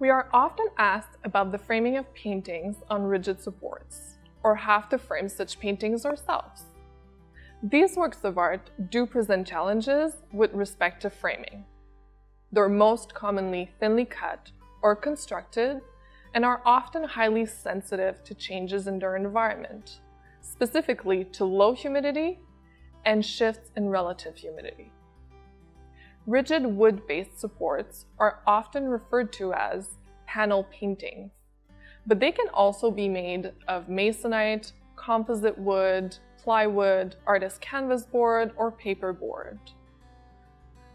We are often asked about the framing of paintings on rigid supports, or have to frame such paintings ourselves. These works of art do present challenges with respect to framing. They're most commonly thinly cut or constructed and are often highly sensitive to changes in their environment, specifically to low humidity and shifts in relative humidity. Rigid wood-based supports are often referred to as panel paintings, but they can also be made of masonite, composite wood, plywood, artist canvas board, or paper board.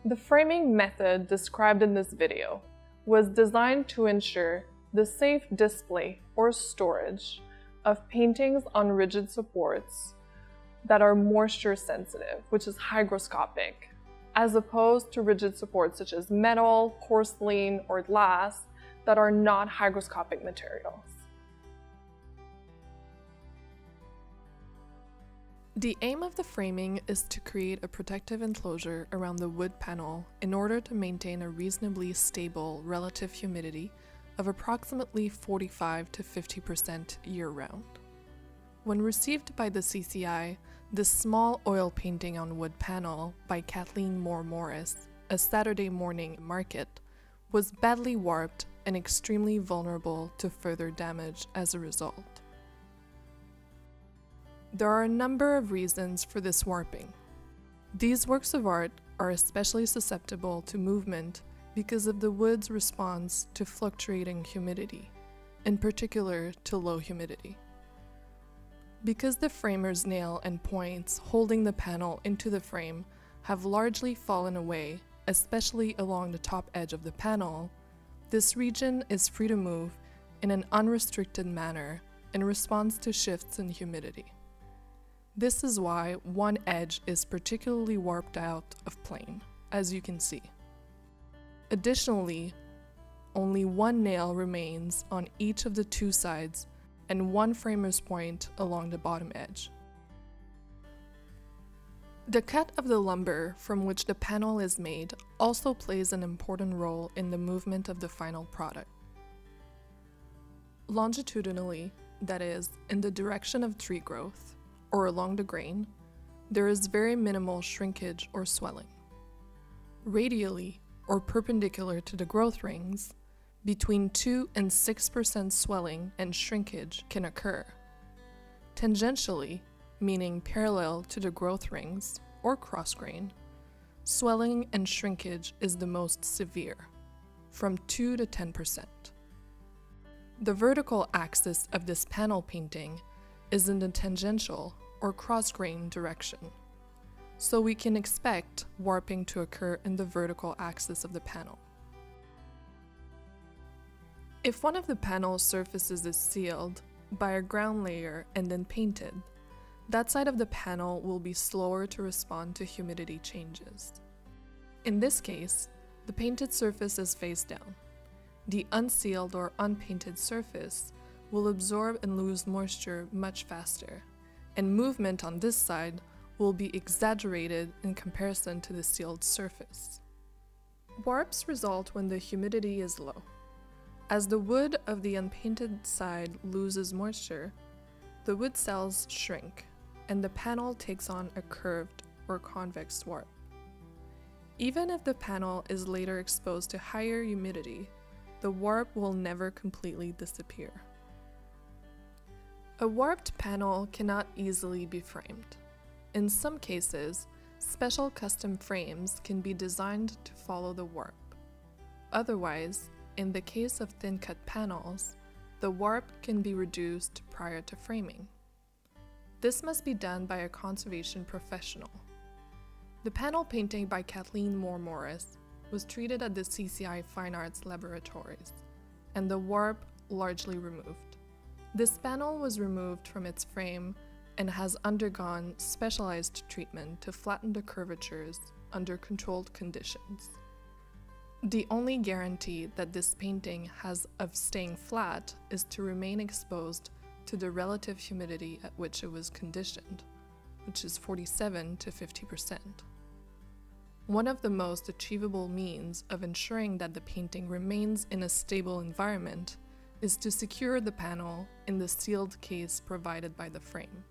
The framing method described in this video was designed to ensure the safe display or storage of paintings on rigid supports that are moisture sensitive, which is hygroscopic, as opposed to rigid supports such as metal, porcelain, or glass that are not hygroscopic materials. The aim of the framing is to create a protective enclosure around the wood panel in order to maintain a reasonably stable relative humidity of approximately 45 to 50% year round. When received by the CCI, this small oil painting on wood panel by Kathleen Moir Morris, a Saturday morning market, was badly warped and extremely vulnerable to further damage as a result. There are a number of reasons for this warping. These works of art are especially susceptible to movement because of the wood's response to fluctuating humidity, in particular to low humidity. Because the framer's nail and points holding the panel into the frame have largely fallen away, especially along the top edge of the panel, this region is free to move in an unrestricted manner in response to shifts in humidity. This is why one edge is particularly warped out of plane, as you can see. Additionally, only one nail remains on each of the two sides and one framer's point along the bottom edge. The cut of the lumber from which the panel is made also plays an important role in the movement of the final product. Longitudinally, that is, in the direction of tree growth, or along the grain, there is very minimal shrinkage or swelling. Radially, or perpendicular to the growth rings, between 2 and 6% swelling and shrinkage can occur. Tangentially, meaning parallel to the growth rings, or cross grain, swelling and shrinkage is the most severe, from 2 to 10%. The vertical axis of this panel painting is in the tangential or cross grain direction, so we can expect warping to occur in the vertical axis of the panel. If one of the panel surfaces is sealed by a ground layer and then painted, that side of the panel will be slower to respond to humidity changes. In this case, the painted surface is face down. The unsealed or unpainted surface will absorb and lose moisture much faster, and movement on this side will be exaggerated in comparison to the sealed surface. Warps result when the humidity is low. As the wood of the unpainted side loses moisture, the wood cells shrink, and the panel takes on a curved or convex warp. Even if the panel is later exposed to higher humidity, the warp will never completely disappear. A warped panel cannot easily be framed. In some cases, special custom frames can be designed to follow the warp. Otherwise, in the case of thin cut panels, the warp can be reduced prior to framing. This must be done by a conservation professional. The panel painting by Kathleen Moir Morris was treated at the CCI Fine Arts Laboratories, and the warp largely removed. This panel was removed from its frame and has undergone specialized treatment to flatten the curvatures under controlled conditions. The only guarantee that this painting has of staying flat is to remain exposed to the relative humidity at which it was conditioned, which is 47 to 50%. One of the most achievable means of ensuring that the painting remains in a stable environment is to secure the panel in the sealed case provided by the frame.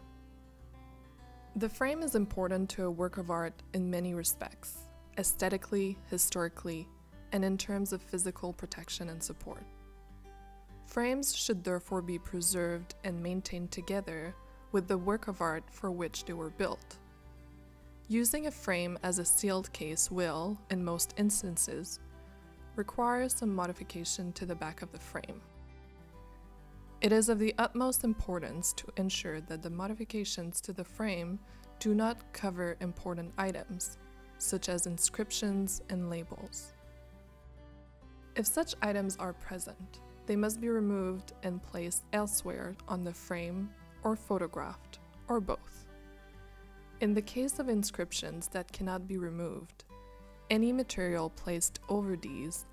The frame is important to a work of art in many respects aesthetically, historically, and in terms of physical protection and support. Frames should therefore be preserved and maintained together with the work of art for which they were built. Using a frame as a sealed case will, in most instances, require some modification to the back of the frame. It is of the utmost importance to ensure that the modifications to the frame do not cover important items, such as inscriptions and labels. If such items are present, they must be removed and placed elsewhere on the frame or photographed, or both. In the case of inscriptions that cannot be removed, any material placed over these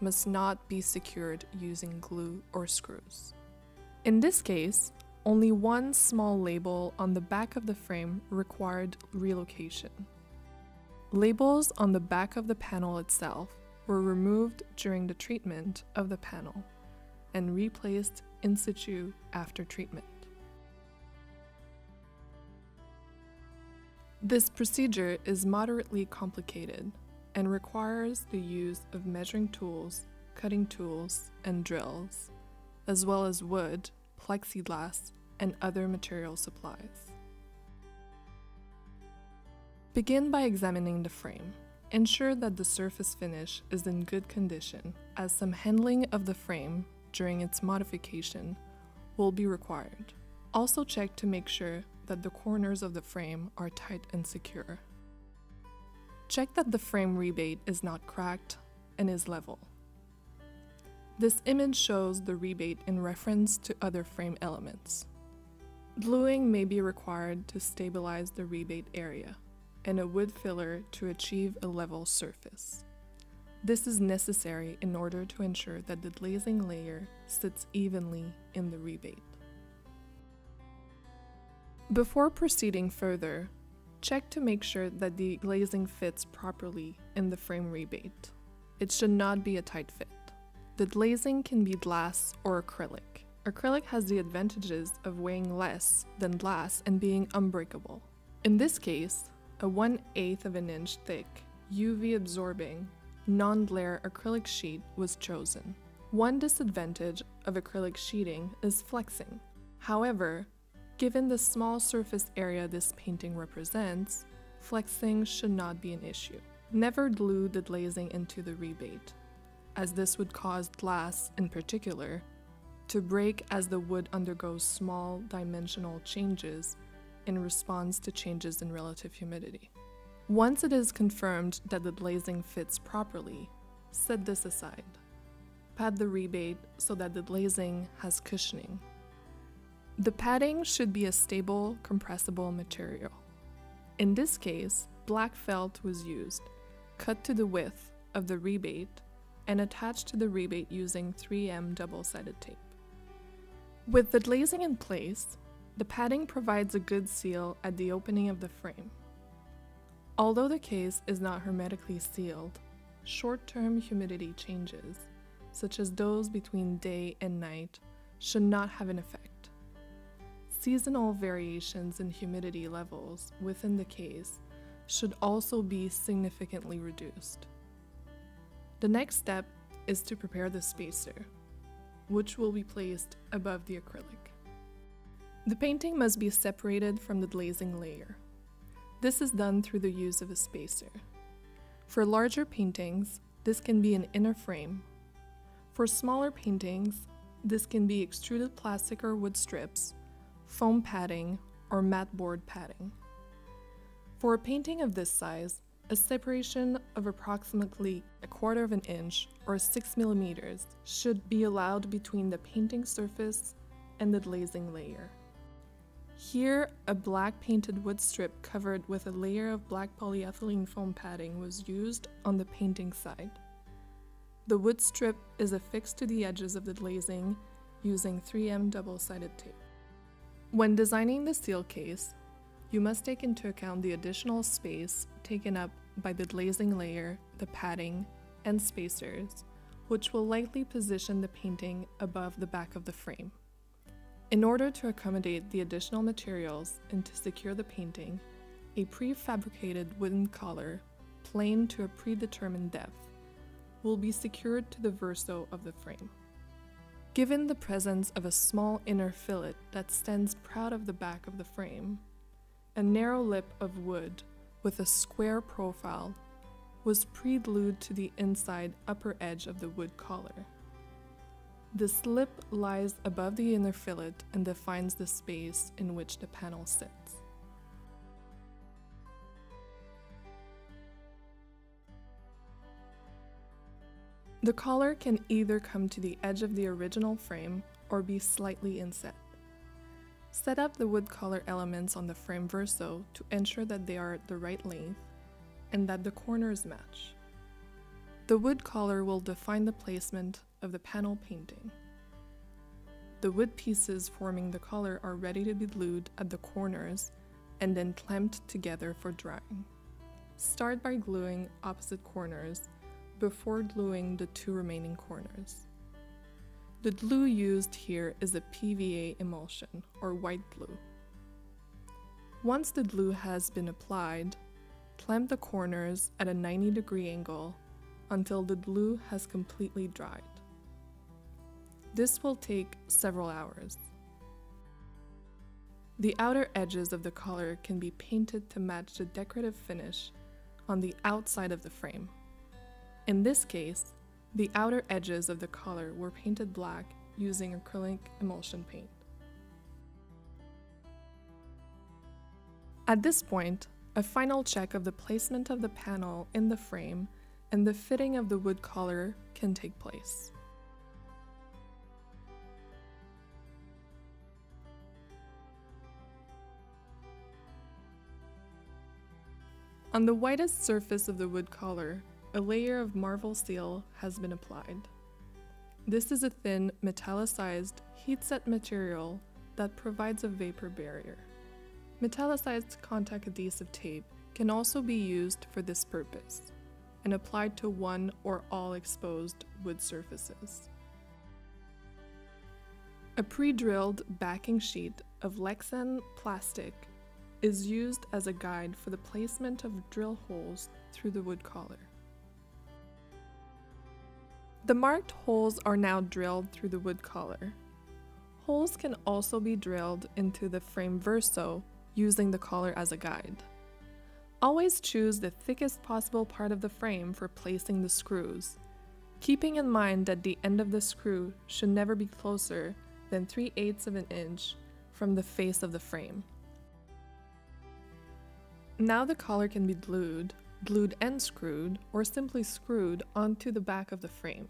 must not be secured using glue or screws. In this case, only one small label on the back of the frame required relocation. Labels on the back of the panel itself were removed during the treatment of the panel and replaced in situ after treatment. This procedure is moderately complicated and requires the use of measuring tools, cutting tools, and drills as well as wood, plexiglass, and other material supplies. Begin by examining the frame. Ensure that the surface finish is in good condition, as some handling of the frame during its modification will be required. Also check to make sure that the corners of the frame are tight and secure. Check that the frame rebate is not cracked and is level. This image shows the rebate in reference to other frame elements. Gluing may be required to stabilize the rebate area, and a wood filler to achieve a level surface. This is necessary in order to ensure that the glazing layer sits evenly in the rebate. Before proceeding further, check to make sure that the glazing fits properly in the frame rebate. It should not be a tight fit. The glazing can be glass or acrylic. Acrylic has the advantages of weighing less than glass and being unbreakable. In this case, a 1 8 of an inch thick, UV absorbing, non glare acrylic sheet was chosen. One disadvantage of acrylic sheeting is flexing. However, given the small surface area this painting represents, flexing should not be an issue. Never glue the glazing into the rebate as this would cause glass, in particular, to break as the wood undergoes small dimensional changes in response to changes in relative humidity. Once it is confirmed that the glazing fits properly, set this aside. Pad the rebate so that the glazing has cushioning. The padding should be a stable, compressible material. In this case, black felt was used, cut to the width of the rebate and attached to the rebate using 3M double-sided tape. With the glazing in place, the padding provides a good seal at the opening of the frame. Although the case is not hermetically sealed, short-term humidity changes, such as those between day and night, should not have an effect. Seasonal variations in humidity levels within the case should also be significantly reduced. The next step is to prepare the spacer, which will be placed above the acrylic. The painting must be separated from the glazing layer. This is done through the use of a spacer. For larger paintings, this can be an inner frame. For smaller paintings, this can be extruded plastic or wood strips, foam padding, or mat board padding. For a painting of this size, a separation of approximately a quarter of an inch or 6 millimeters should be allowed between the painting surface and the glazing layer. Here, a black painted wood strip covered with a layer of black polyethylene foam padding was used on the painting side. The wood strip is affixed to the edges of the glazing using 3M double-sided tape. When designing the seal case, you must take into account the additional space taken up by the glazing layer, the padding, and spacers, which will likely position the painting above the back of the frame. In order to accommodate the additional materials and to secure the painting, a prefabricated wooden collar, planed to a predetermined depth, will be secured to the verso of the frame. Given the presence of a small inner fillet that stands proud of the back of the frame, a narrow lip of wood with a square profile was pre-glued to the inside upper edge of the wood collar. The slip lies above the inner fillet and defines the space in which the panel sits. The collar can either come to the edge of the original frame or be slightly inset. Set up the wood collar elements on the frame verso to ensure that they are the right length and that the corners match. The wood collar will define the placement of the panel painting. The wood pieces forming the collar are ready to be glued at the corners and then clamped together for drying. Start by gluing opposite corners before gluing the two remaining corners. The glue used here is a PVA emulsion or white glue. Once the glue has been applied, clamp the corners at a 90 degree angle until the glue has completely dried. This will take several hours. The outer edges of the collar can be painted to match the decorative finish on the outside of the frame. In this case, the outer edges of the collar were painted black using acrylic emulsion paint. At this point, a final check of the placement of the panel in the frame and the fitting of the wood collar can take place. On the whitest surface of the wood collar, a layer of Marvelseal has been applied. This is a thin, metallicized, heat-set material that provides a vapor barrier. Metallicized contact adhesive tape can also be used for this purpose and applied to one or all exposed wood surfaces. A pre-drilled backing sheet of Lexan plastic is used as a guide for the placement of drill holes through the wood collar. The marked holes are now drilled through the wood collar. Holes can also be drilled into the frame verso using the collar as a guide. Always choose the thickest possible part of the frame for placing the screws, keeping in mind that the end of the screw should never be closer than 3 eighths of an inch from the face of the frame. Now the collar can be glued, glued and screwed, or simply screwed onto the back of the frame.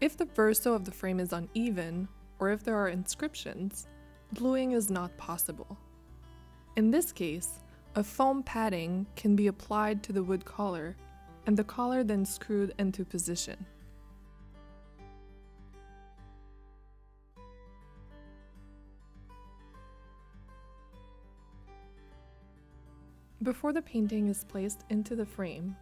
If the verso of the frame is uneven, or if there are inscriptions, gluing is not possible. In this case, a foam padding can be applied to the wood collar, and the collar then screwed into position. Before the painting is placed into the frame,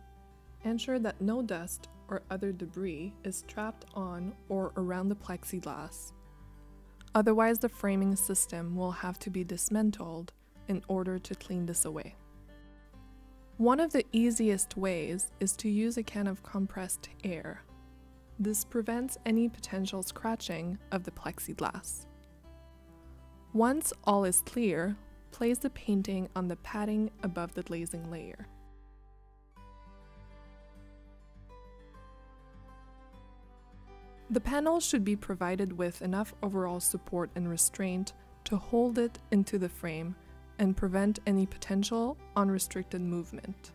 ensure that no dust or other debris is trapped on or around the plexiglass. Otherwise, the framing system will have to be dismantled in order to clean this away. One of the easiest ways is to use a can of compressed air. This prevents any potential scratching of the plexiglass. Once all is clear, place the painting on the padding above the glazing layer. The panel should be provided with enough overall support and restraint to hold it into the frame and prevent any potential unrestricted movement.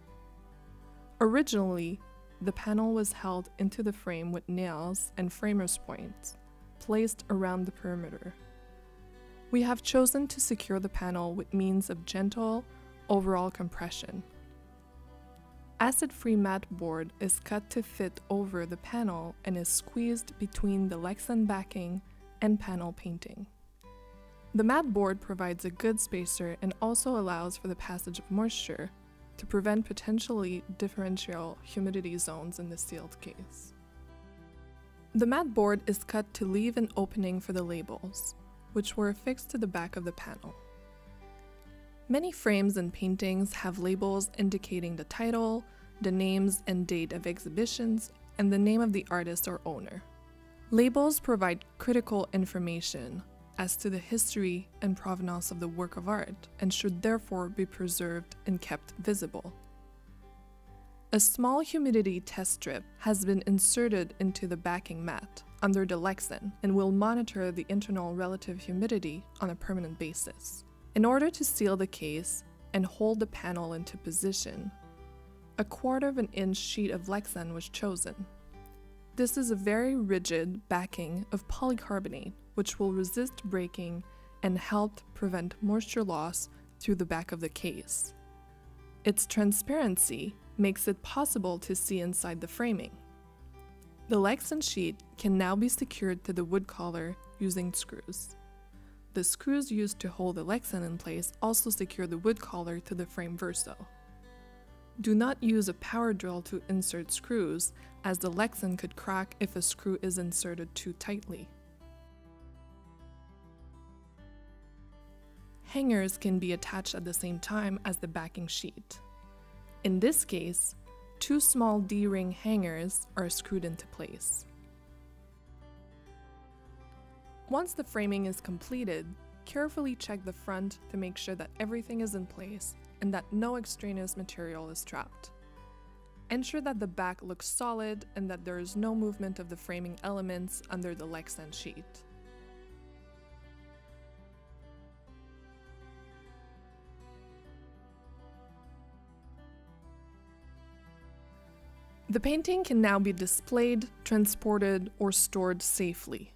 Originally, the panel was held into the frame with nails and framers points placed around the perimeter. We have chosen to secure the panel with means of gentle overall compression. Acid-free mat board is cut to fit over the panel and is squeezed between the Lexan backing and panel painting. The mat board provides a good spacer and also allows for the passage of moisture, to prevent potentially differential humidity zones in the sealed case. The mat board is cut to leave an opening for the labels, which were affixed to the back of the panel. Many frames and paintings have labels indicating the title, the names and date of exhibitions, and the name of the artist or owner. Labels provide critical information as to the history and provenance of the work of art and should therefore be preserved and kept visible. A small humidity test strip has been inserted into the backing mat under the Lexan and will monitor the internal relative humidity on a permanent basis. In order to seal the case and hold the panel into position, a quarter of an inch sheet of Lexan was chosen. This is a very rigid backing of polycarbonate which will resist breaking and help prevent moisture loss through the back of the case. Its transparency makes it possible to see inside the framing. The Lexan sheet can now be secured to the wood collar using screws. The screws used to hold the Lexan in place also secure the wood collar to the frame verso. Do not use a power drill to insert screws, as the Lexan could crack if a screw is inserted too tightly. Hangers can be attached at the same time as the backing sheet. In this case, two small D-ring hangers are screwed into place. Once the framing is completed, carefully check the front to make sure that everything is in place and that no extraneous material is trapped. Ensure that the back looks solid and that there is no movement of the framing elements under the Lexan sheet. The painting can now be displayed, transported, or stored safely.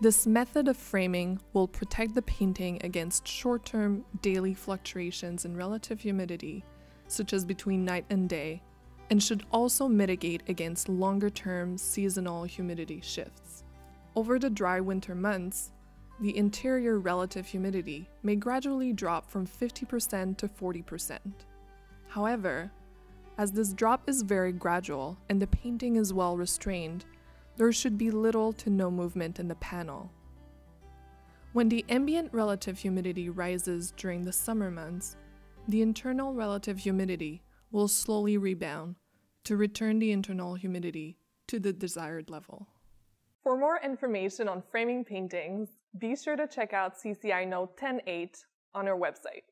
This method of framing will protect the painting against short term daily fluctuations in relative humidity, such as between night and day, and should also mitigate against longer term seasonal humidity shifts. Over the dry winter months, the interior relative humidity may gradually drop from 50% to 40%. However, as this drop is very gradual and the painting is well restrained, there should be little to no movement in the panel. When the ambient relative humidity rises during the summer months, the internal relative humidity will slowly rebound to return the internal humidity to the desired level. For more information on framing paintings, be sure to check out CCI Note 10.8 on our website.